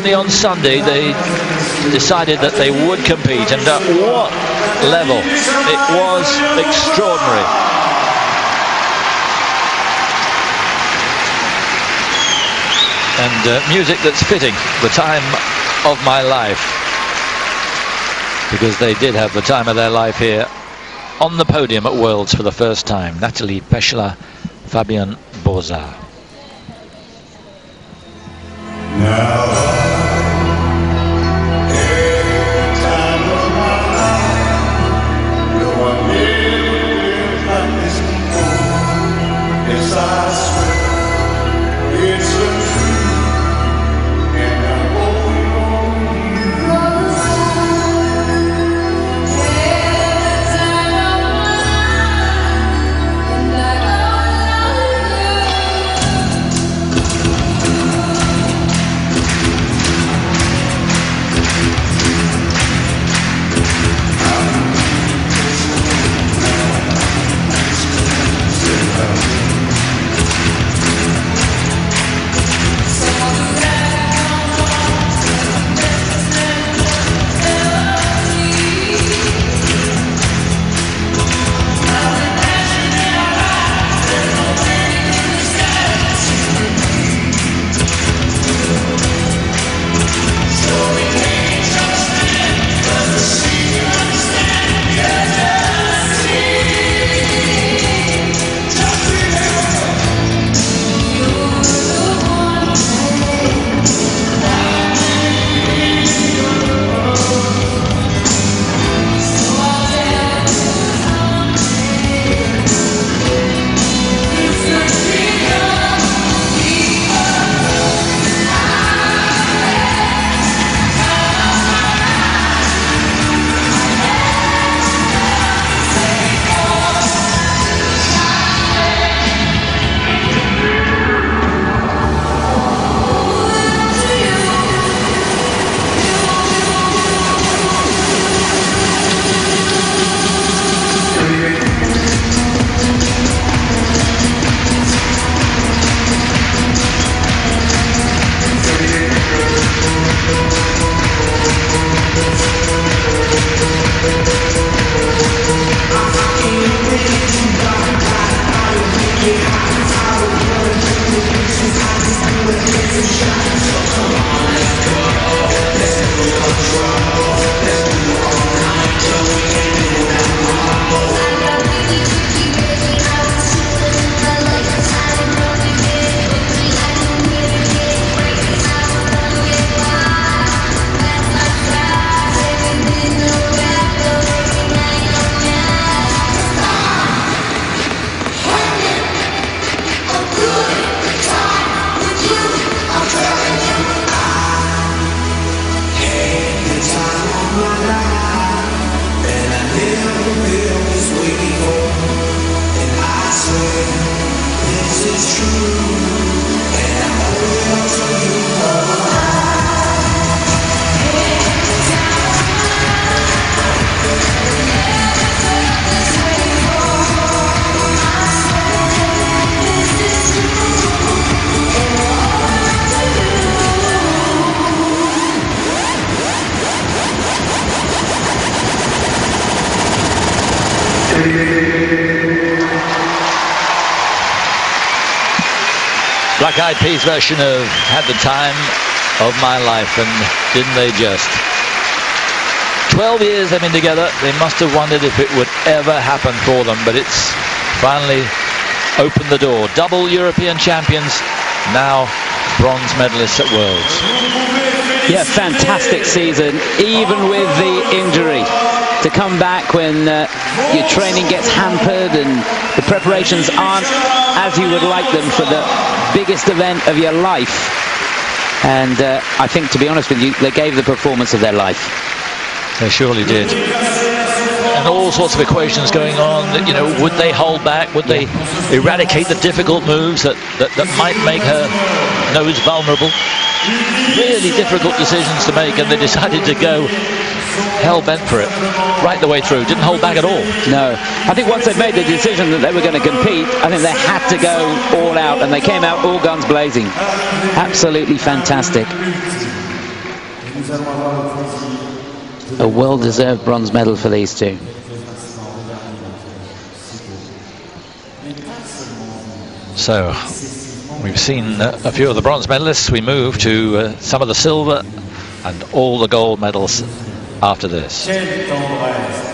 only on Sunday they decided that they would compete, and at what level! It was extraordinary. And uh, music that's fitting the time of my life because they did have the time of their life here on the podium at Worlds for the first time. Nathalie Péchalat, Fabian passar. Black Eyed Peas version of Had the Time of My Life, and didn't they just? 12 years they've been together. They must have wondered if it would ever happen for them, but it's finally opened the door. Double European champions, now bronze medalists at Worlds. Yeah, fantastic season, even with the injury. To come back when uh, your training gets hampered and the preparations aren't as you would like them for the biggest event of your life. And uh, I think, to be honest with you, they gave the performance of their life. They surely did. And all sorts of equations going on. That, you know, would they hold back? Would they eradicate the difficult moves that, that, that might make her nose vulnerable? Really difficult decisions to make, and they decided to go hell bent for it right the way through. Didn't hold back at all. No. I think once they made the decision that they were going to compete, I think they had to go all out, and they came out all guns blazing. Absolutely fantastic. A well-deserved bronze medal for these two. So, we've seen uh, a few of the bronze medalists. We move to uh, some of the silver and all the gold medals after this.